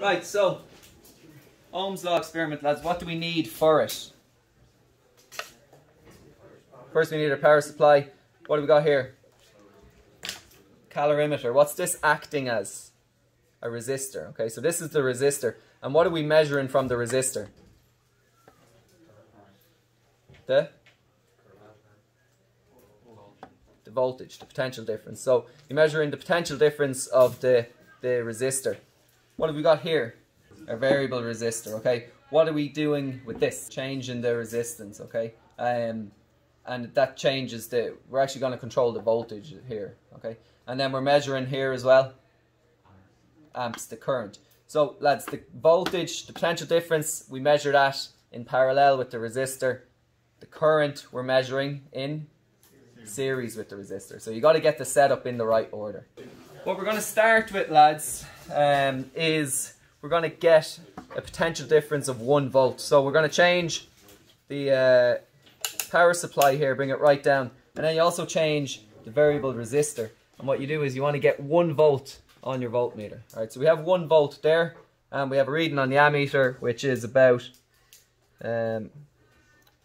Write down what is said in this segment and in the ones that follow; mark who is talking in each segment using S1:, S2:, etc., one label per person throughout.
S1: Right, so Ohm's law experiment, lads. What do we need for it? First, we need a power supply. What do we got here? Calorimeter. What's this acting as? A resistor. Okay, so this is the resistor. And what are we measuring from the resistor? The? The voltage, the potential difference. So you're measuring the potential difference of the, the resistor. What have we got here? A variable resistor, okay? What are we doing with this? Changing the resistance, okay? Um, and that changes the, we're actually going to control the voltage here, okay? And then we're measuring here as well, amps, the current. So lads, the voltage, the potential difference, we measure that in parallel with the resistor. The current we're measuring in series with the resistor. So you got to get the setup in the right order. What we're going to start with, lads, um, is we're going to get a potential difference of one volt. So we're going to change the uh, power supply here, bring it right down, and then you also change the variable resistor. And what you do is you want to get one volt on your voltmeter. All right, so we have one volt there, and we have a reading on the ammeter, which is about um,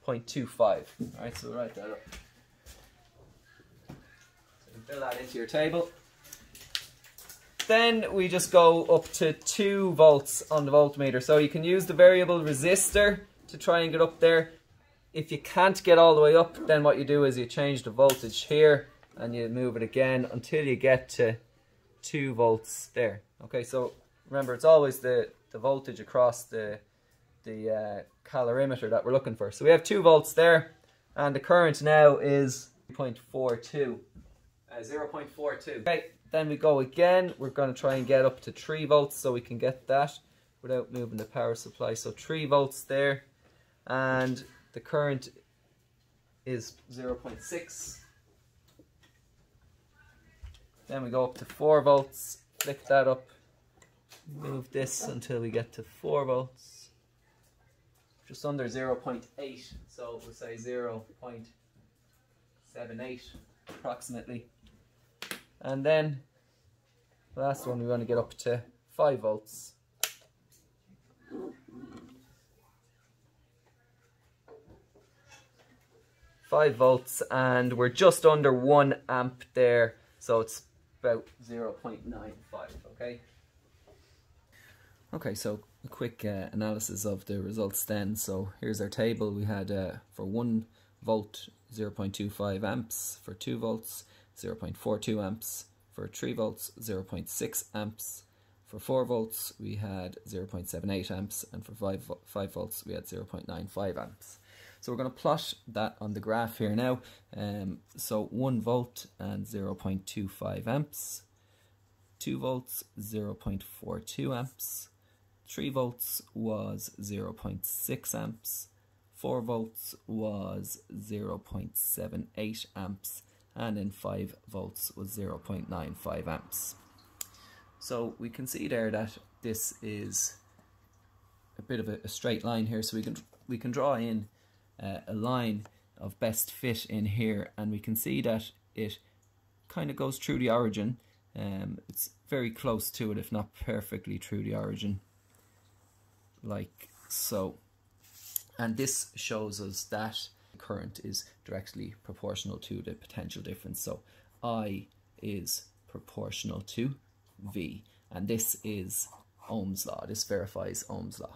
S1: 0.25. All right, so write that up. So fill that into your table. Then we just go up to 2 volts on the voltmeter. So you can use the variable resistor to try and get up there. If you can't get all the way up, then what you do is you change the voltage here and you move it again until you get to 2 volts there. Okay, so remember it's always the, the voltage across the, the uh, calorimeter that we're looking for. So we have 2 volts there and the current now is 0.42. Uh, 0.42. Okay, then we go again. We're going to try and get up to 3 volts so we can get that without moving the power supply. So 3 volts there and the current is 0.6 then we go up to 4 volts, flick that up, move this until we get to 4 volts, just under 0 0.8, so we'll say 0 0.78 approximately. And then the last one we want to get up to 5 volts. Five volts, and we're just under one amp there, so it's about 0.95, okay? Okay, so a quick uh, analysis of the results then. So here's our table. We had uh, for 1 volt 0.25 amps, for 2 volts 0.42 amps, for 3 volts 0.6 amps, for 4 volts we had 0.78 amps, and for 5, 5 volts we had 0.95 amps. So we're going to plot that on the graph here now. Um, so 1 volt and 0.25 amps, 2 volts 0.42 amps, 3 volts was 0.6 amps, 4 volts was 0.78 amps, and then 5 volts was 0.95 amps. So we can see there that this is a bit of a, a straight line here, so we can we can draw in uh, a line of best fit in here and we can see that it kind of goes through the origin. Um, it's very close to it if not perfectly through the origin. Like so. And this shows us that current is directly proportional to the potential difference. So I is proportional to V and this is Ohm's law. This verifies Ohm's law